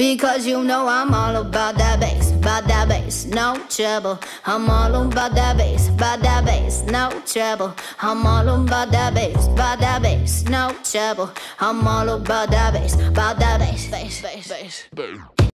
Because you know I'm all about that bass, about that bass, no treble. I'm all about that bass, about that bass, no treble. I'm all about that bass, about that bass, no treble. I'm all about that bass, about that bass, bass, bass, bass.